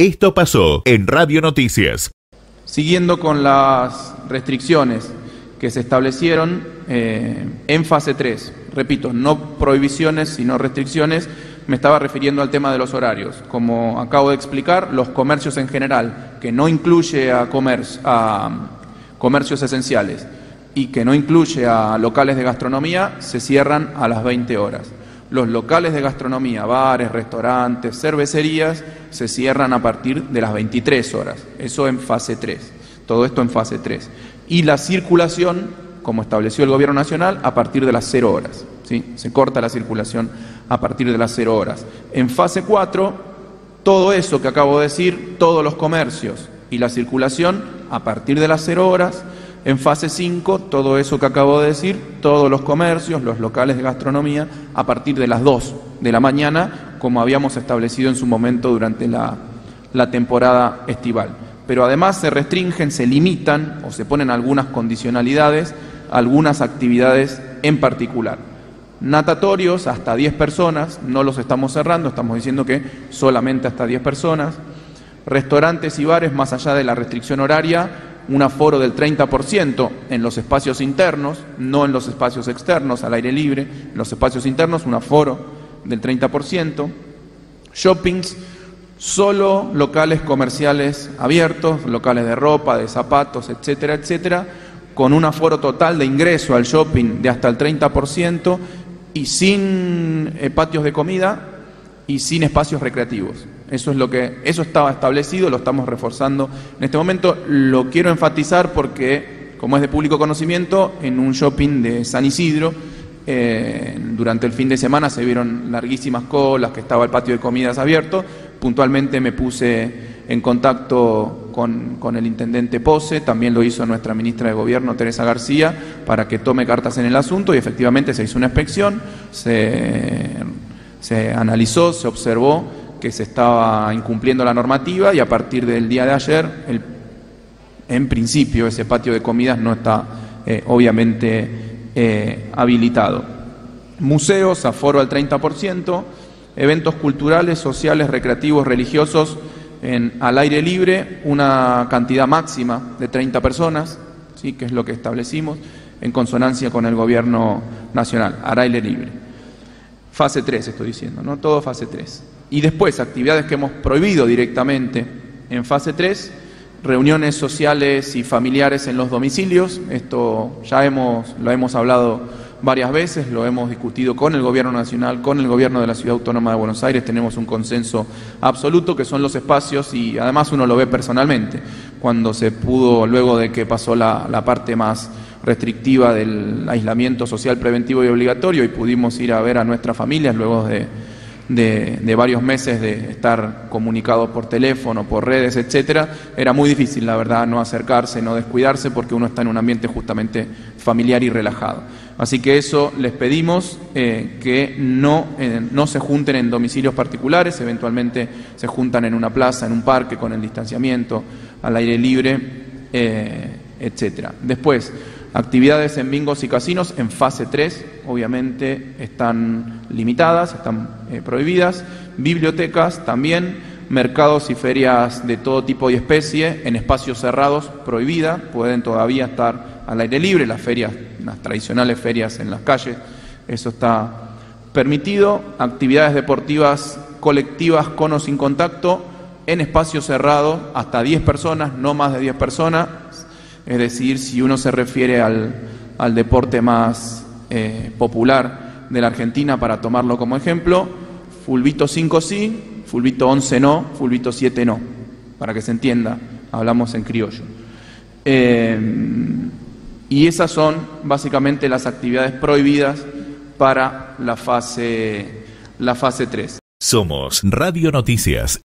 Esto pasó en Radio Noticias. Siguiendo con las restricciones que se establecieron eh, en fase 3, repito, no prohibiciones, sino restricciones, me estaba refiriendo al tema de los horarios. Como acabo de explicar, los comercios en general, que no incluye a, a comercios esenciales y que no incluye a locales de gastronomía, se cierran a las 20 horas. Los locales de gastronomía, bares, restaurantes, cervecerías, se cierran a partir de las 23 horas. Eso en fase 3. Todo esto en fase 3. Y la circulación, como estableció el Gobierno Nacional, a partir de las 0 horas. ¿sí? Se corta la circulación a partir de las 0 horas. En fase 4, todo eso que acabo de decir, todos los comercios y la circulación a partir de las 0 horas en fase 5, todo eso que acabo de decir, todos los comercios, los locales de gastronomía, a partir de las 2 de la mañana, como habíamos establecido en su momento durante la, la temporada estival. Pero además se restringen, se limitan o se ponen algunas condicionalidades, algunas actividades en particular. Natatorios hasta 10 personas, no los estamos cerrando, estamos diciendo que solamente hasta 10 personas. Restaurantes y bares, más allá de la restricción horaria, un aforo del 30% en los espacios internos, no en los espacios externos, al aire libre, en los espacios internos un aforo del 30%, shoppings, solo locales comerciales abiertos, locales de ropa, de zapatos, etcétera, etcétera, con un aforo total de ingreso al shopping de hasta el 30% y sin eh, patios de comida y sin espacios recreativos. Eso es lo que eso estaba establecido, lo estamos reforzando en este momento. Lo quiero enfatizar porque, como es de público conocimiento, en un shopping de San Isidro eh, durante el fin de semana se vieron larguísimas colas, que estaba el patio de comidas abierto. Puntualmente me puse en contacto con, con, el intendente Pose, también lo hizo nuestra ministra de Gobierno, Teresa García, para que tome cartas en el asunto y efectivamente se hizo una inspección, se se analizó, se observó que se estaba incumpliendo la normativa y a partir del día de ayer, en principio, ese patio de comidas no está eh, obviamente eh, habilitado. Museos, aforo al 30%, eventos culturales, sociales, recreativos, religiosos en, al aire libre, una cantidad máxima de 30 personas, ¿sí? que es lo que establecimos, en consonancia con el Gobierno Nacional, al aire libre. Fase 3 estoy diciendo, ¿no? Todo fase 3. Y después, actividades que hemos prohibido directamente en fase 3, reuniones sociales y familiares en los domicilios. Esto ya hemos, lo hemos hablado varias veces, lo hemos discutido con el Gobierno Nacional, con el Gobierno de la Ciudad Autónoma de Buenos Aires, tenemos un consenso absoluto que son los espacios y además uno lo ve personalmente, cuando se pudo, luego de que pasó la, la parte más restrictiva del aislamiento social preventivo y obligatorio y pudimos ir a ver a nuestras familias luego de, de, varios meses de estar comunicados por teléfono, por redes, etcétera, era muy difícil, la verdad, no acercarse, no descuidarse, porque uno está en un ambiente justamente familiar y relajado. Así que eso les pedimos eh, que no, eh, no se junten en domicilios particulares, eventualmente se juntan en una plaza, en un parque, con el distanciamiento, al aire libre, eh, etcétera. Después, Actividades en bingos y casinos en fase 3, obviamente, están limitadas, están eh, prohibidas. Bibliotecas también, mercados y ferias de todo tipo y especie en espacios cerrados, prohibida, pueden todavía estar al aire libre, las ferias, las tradicionales ferias en las calles, eso está permitido. Actividades deportivas colectivas con o sin contacto en espacios cerrados, hasta 10 personas, no más de 10 personas, es decir, si uno se refiere al, deporte más eh, popular de la Argentina, para tomarlo como ejemplo, Fulvito 5 sí, Fulvito 11 no, Fulvito 7 no, para que se entienda, hablamos en criollo. Eh, y esas son básicamente las actividades prohibidas para la fase, la fase 3. Somos Radio Noticias.